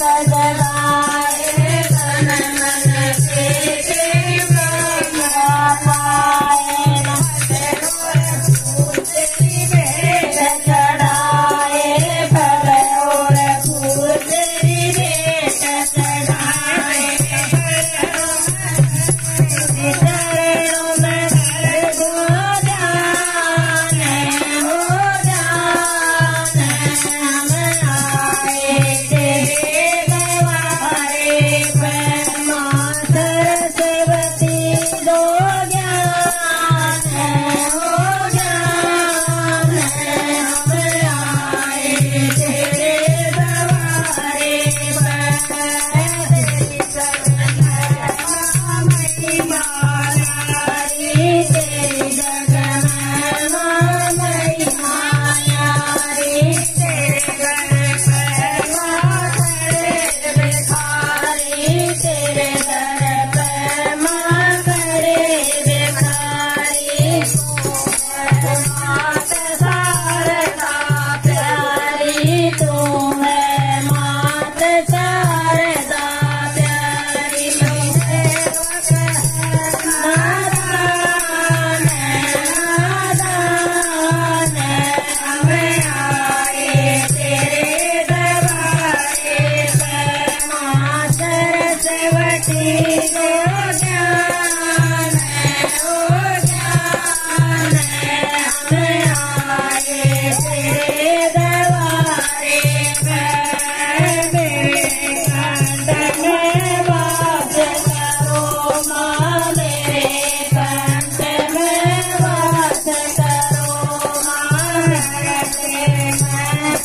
Bye.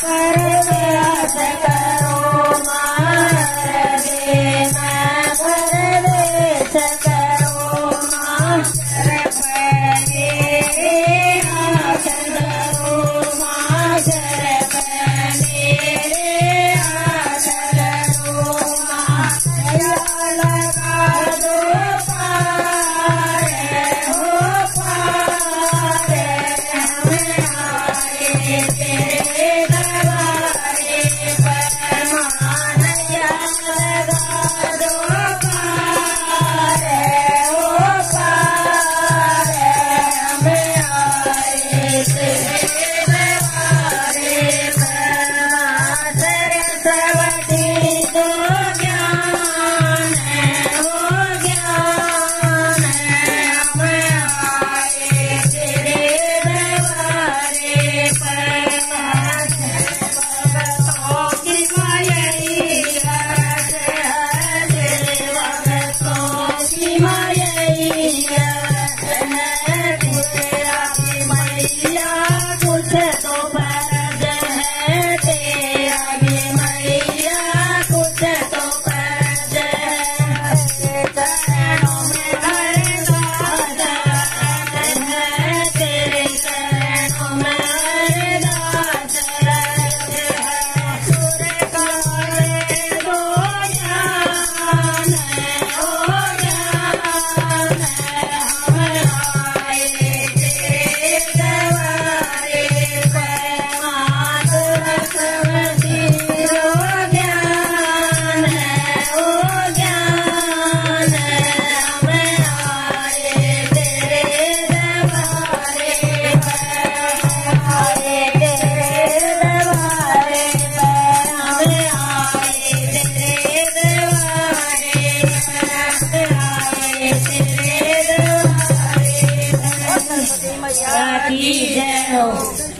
Para जय हो